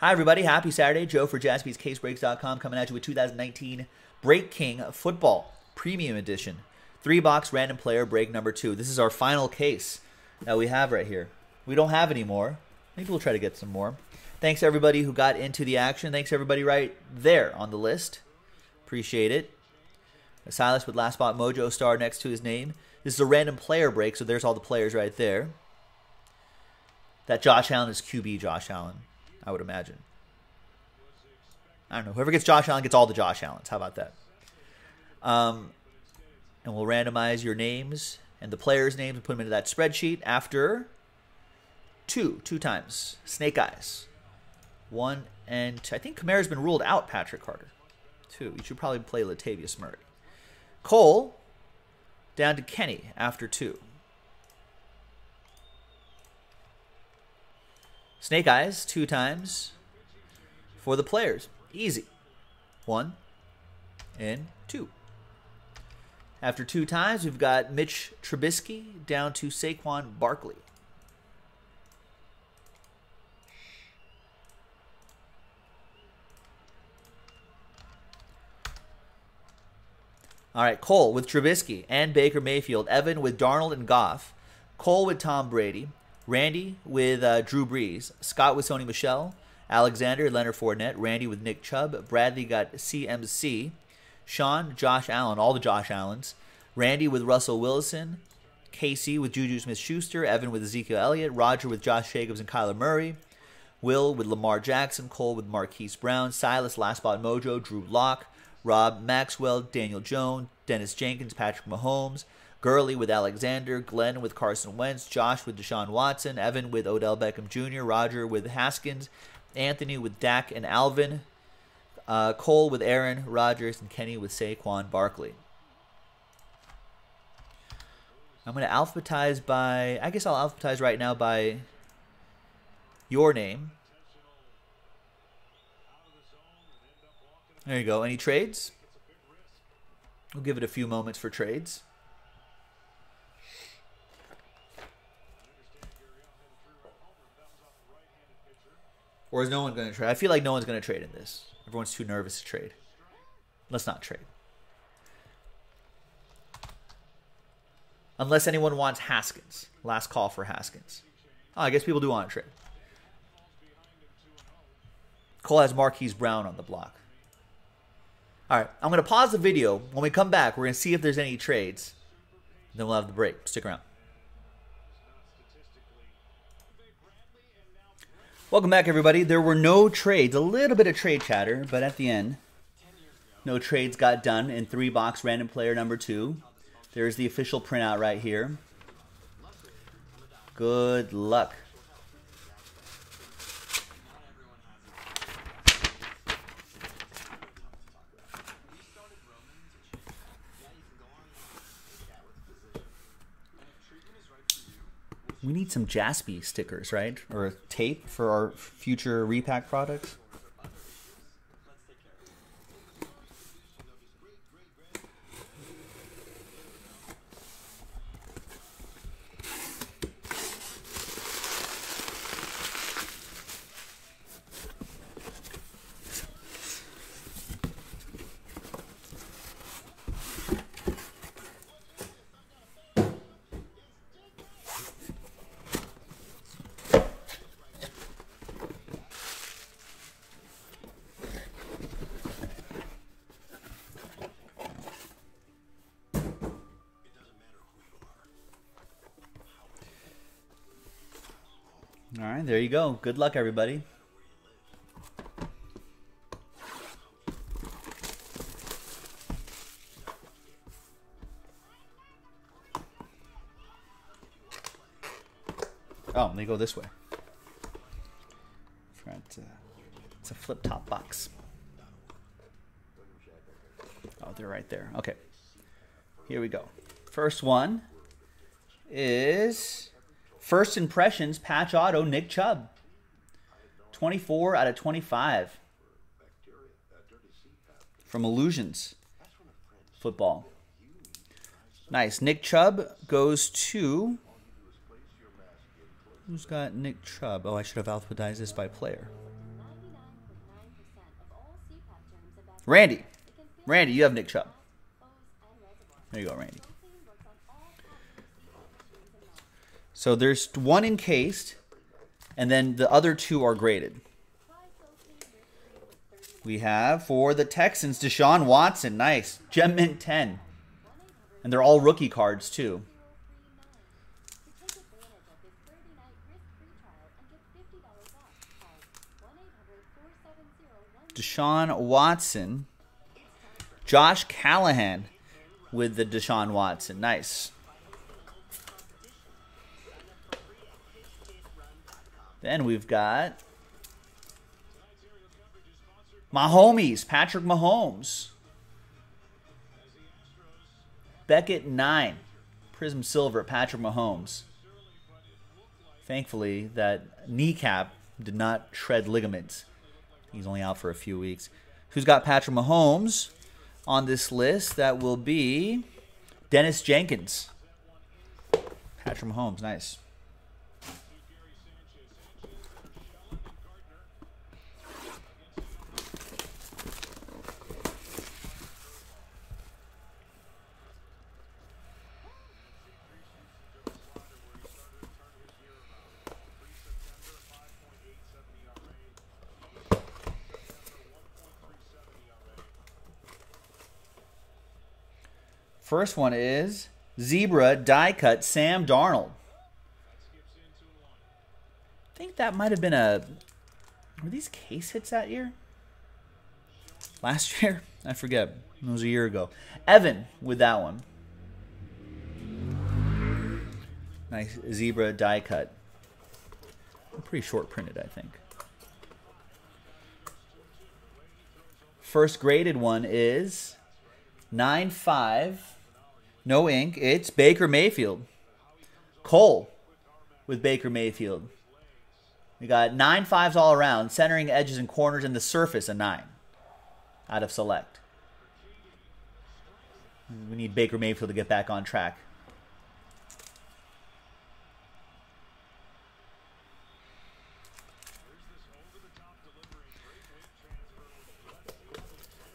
Hi, everybody. Happy Saturday. Joe for jaspyscasebreaks.com coming at you with 2019 Break King Football Premium Edition. Three box random player break number two. This is our final case that we have right here. We don't have any more. Maybe we'll try to get some more. Thanks everybody who got into the action. Thanks everybody right there on the list. Appreciate it. Silas with last spot mojo star next to his name. This is a random player break, so there's all the players right there. That Josh Allen is QB Josh Allen. I would imagine. I don't know. Whoever gets Josh Allen gets all the Josh Allens. How about that? Um, and we'll randomize your names and the players' names and put them into that spreadsheet after two, two times. Snake Eyes. One and two. I think Kamara's been ruled out, Patrick Carter. Two. You should probably play Latavius Murray. Cole down to Kenny after two. Snake Eyes two times for the players. Easy. One and two. After two times, we've got Mitch Trubisky down to Saquon Barkley. All right, Cole with Trubisky and Baker Mayfield. Evan with Darnold and Goff. Cole with Tom Brady. Randy with uh, Drew Brees, Scott with Sony Michel, Alexander Leonard Fournette, Randy with Nick Chubb, Bradley got CMC, Sean Josh Allen, all the Josh Allens, Randy with Russell Wilson, Casey with Juju Smith-Schuster, Evan with Ezekiel Elliott, Roger with Josh Jacobs and Kyler Murray, Will with Lamar Jackson, Cole with Marquise Brown, Silas Last Spot Mojo, Drew Lock, Rob Maxwell, Daniel Jones, Dennis Jenkins, Patrick Mahomes. Gurley with Alexander, Glenn with Carson Wentz, Josh with Deshaun Watson, Evan with Odell Beckham Jr., Roger with Haskins, Anthony with Dak and Alvin, uh, Cole with Aaron Rodgers, and Kenny with Saquon Barkley. I'm going to alphabetize by, I guess I'll alphabetize right now by your name. There you go. Any trades? We'll give it a few moments for trades. Or is no one going to trade? I feel like no one's going to trade in this. Everyone's too nervous to trade. Let's not trade. Unless anyone wants Haskins. Last call for Haskins. Oh, I guess people do want to trade. Cole has Marquise Brown on the block. All right, I'm going to pause the video. When we come back, we're going to see if there's any trades. Then we'll have the break. Stick around. Welcome back, everybody. There were no trades. A little bit of trade chatter, but at the end, no trades got done in three box random player number two. There's the official printout right here. Good luck. We need some Jaspy stickers, right? Or tape for our future repack products. All right, there you go. Good luck, everybody. Oh, they go this way. Front, uh, it's a flip top box. Oh, they're right there. Okay. Here we go. First one is First impressions, patch auto, Nick Chubb. 24 out of 25 from Illusions Football. Nice. Nick Chubb goes to. Who's got Nick Chubb? Oh, I should have alphabetized this by player. Randy. Randy, you have Nick Chubb. There you go, Randy. So there's one encased, and then the other two are graded. We have for the Texans, Deshaun Watson. Nice. Gem Mint 10. And they're all rookie cards, too. Deshaun Watson. Josh Callahan with the Deshaun Watson. Nice. Then we've got Mahomes, Patrick Mahomes. Beckett 9. Prizm Silver, Patrick Mahomes. Thankfully, that kneecap did not shred ligaments. He's only out for a few weeks. Who's got Patrick Mahomes on this list? That will be Dennis Jenkins. Patrick Mahomes, nice. First one is Zebra die cut Sam Darnold. I think that might have been a. Were these case hits that year? Last year? I forget. It was a year ago. Evan with that one. Nice zebra die cut. Pretty short printed, I think. First graded one is 9 5 no ink. It's Baker Mayfield. Cole with Baker Mayfield. We got nine fives all around, centering edges and corners, and the surface a nine out of select. We need Baker Mayfield to get back on track.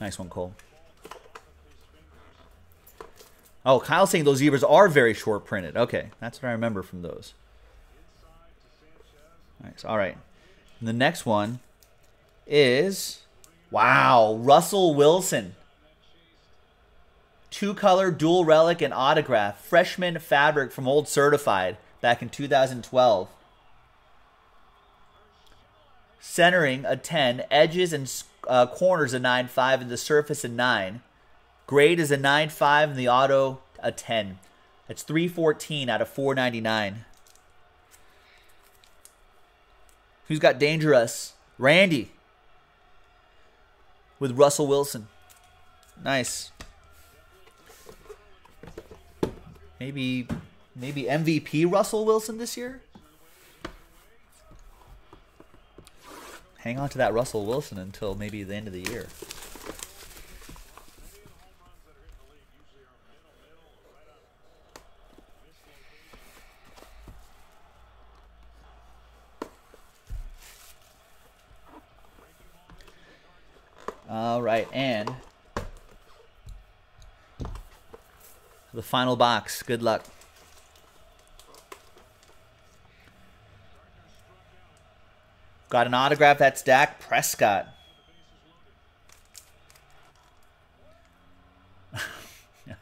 Nice one, Cole. Oh, Kyle's saying those zebras are very short printed. Okay, that's what I remember from those. Nice. All right. And the next one is wow, Russell Wilson. Two color, dual relic, and autograph. Freshman fabric from Old Certified back in 2012. Centering a 10, edges and uh, corners a 9 5, and the surface a 9. Grade is a 9.5 and the auto a 10. It's 314 out of 499. Who's got dangerous? Randy with Russell Wilson. Nice. Maybe maybe MVP Russell Wilson this year? Hang on to that Russell Wilson until maybe the end of the year. All right, and the final box. Good luck. Got an autograph. That's Dak Prescott.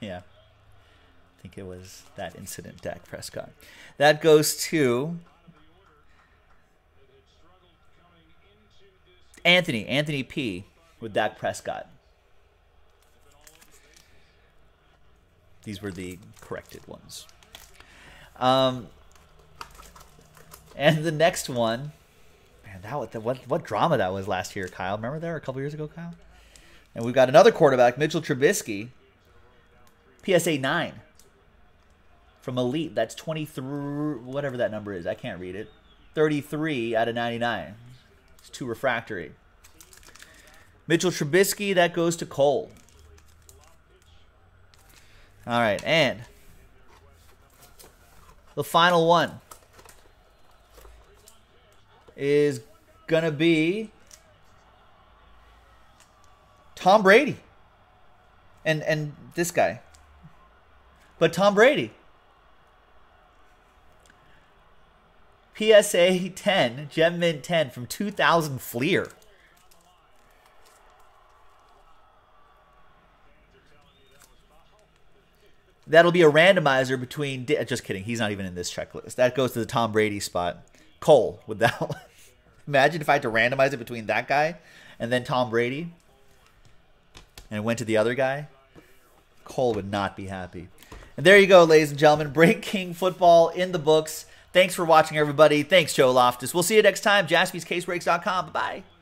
yeah. I think it was that incident, Dak Prescott. That goes to Anthony, Anthony P with Dak Prescott. These were the corrected ones. Um, and the next one, man, that what what drama that was last year, Kyle. Remember there a couple years ago, Kyle? And we've got another quarterback, Mitchell Trubisky, PSA nine from Elite. That's twenty three, whatever that number is. I can't read it. Thirty three out of ninety nine. It's too refractory. Mitchell Trubisky, that goes to Cole. All right, and the final one is going to be Tom Brady. And and this guy. But Tom Brady. PSA 10, Gem Mint 10 from 2000 Fleer. That'll be a randomizer between. Just kidding. He's not even in this checklist. That goes to the Tom Brady spot. Cole with that one. Imagine if I had to randomize it between that guy and then Tom Brady and went to the other guy. Cole would not be happy. And there you go, ladies and gentlemen. Break King football in the books. Thanks for watching, everybody. Thanks, Joe Loftus. We'll see you next time. JaspysCaseBreaks.com. Bye bye.